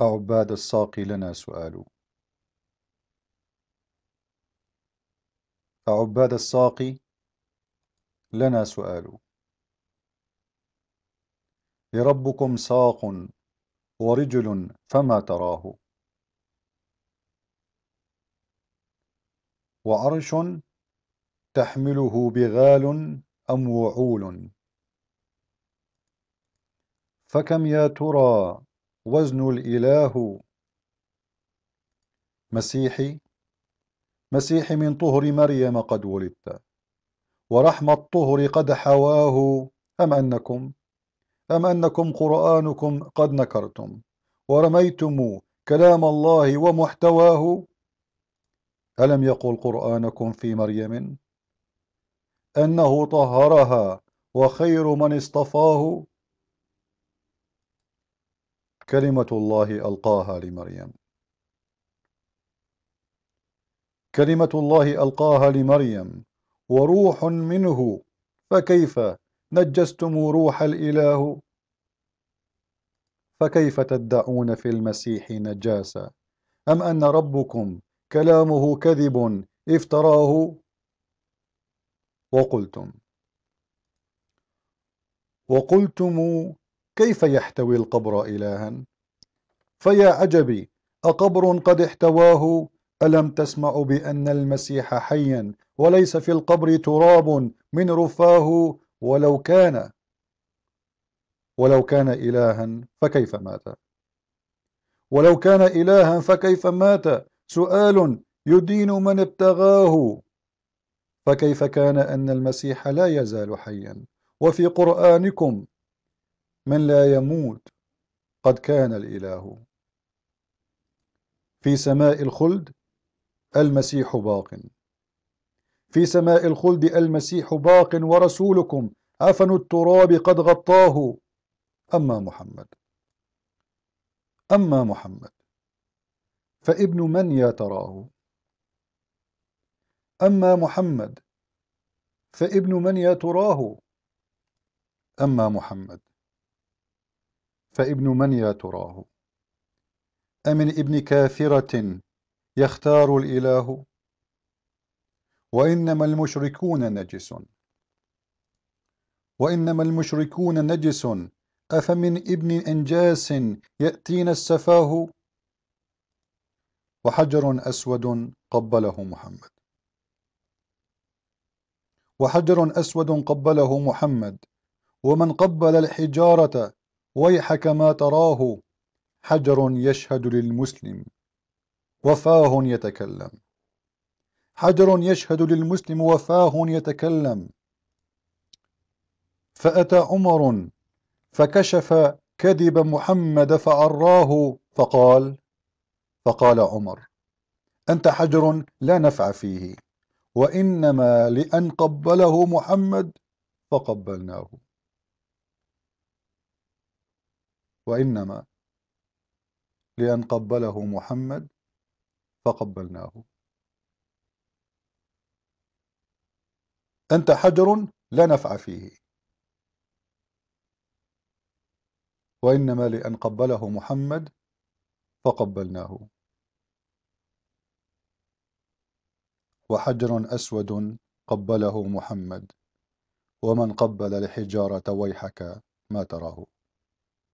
أعباد الساقي لنا سؤال. أعباد الساقي لنا سؤال. لربكم ساق ورجل فما تراه. وعرش تحمله بغال أم وعول. فكم يا ترى وزن الإله. مسيحي مسيح من طهر مريم قد ولدت ورحم الطهر قد حواه. أم أنكم؟ أم أنكم قرآنكم قد نكرتم ورميتم كلام الله ومحتواه؟ ألم يقل قرآنكم في مريم؟ أنه طهرها وخير من اصطفاه. كلمة الله ألقاها لمريم. كلمة الله ألقاها لمريم وروح منه فكيف نجستم روح الإله؟ فكيف تدعون في المسيح نجاسة؟ أم أن ربكم كلامه كذب افتراه؟ وقلتم وقلتم كيف يحتوي القبر إلها؟ فيا عجبي أقبر قد احتواه؟ ألم تسمع بأن المسيح حيا وليس في القبر تراب من رفاه؟ ولو كان ولو كان إلها فكيف مات؟ ولو كان إلها فكيف مات؟ سؤال يدين من ابتغاه. فكيف كان أن المسيح لا يزال حيا؟ وفي قرآنكم من لا يموت قد كان الإله. في سماء الخلد المسيح باق. في سماء الخلد المسيح باق ورسولكم عفن التراب قد غطاه. أما محمد. أما محمد. فابن من يا تراه؟ أما محمد. فابن من يا تراه؟ أما محمد. فابن من يا تراه؟ أمن ابن كافرة يختار الإله؟ وإنما المشركون نجس. وإنما المشركون نجس. أفمن ابن أنجاس يأتينا السفاه؟ وحجر أسود قبله محمد. وحجر أسود قبله محمد. ومن قبل الحجارة ويحك ما تراه حجر يشهد للمسلم وفاه يتكلم. حجر يشهد للمسلم وفاه يتكلم. فأتى عمر فكشف كذب محمد فعراه فقال فقال عمر أنت حجر لا نفع فيه وإنما لأن قبله محمد فقبلناه. وإنما لأن قبله محمد فقبلناه. أنت حجر لا نفع فيه. وإنما لأن قبله محمد فقبلناه. وحجر أسود قبله محمد. ومن قبل الحجارة ويحك ما تراه.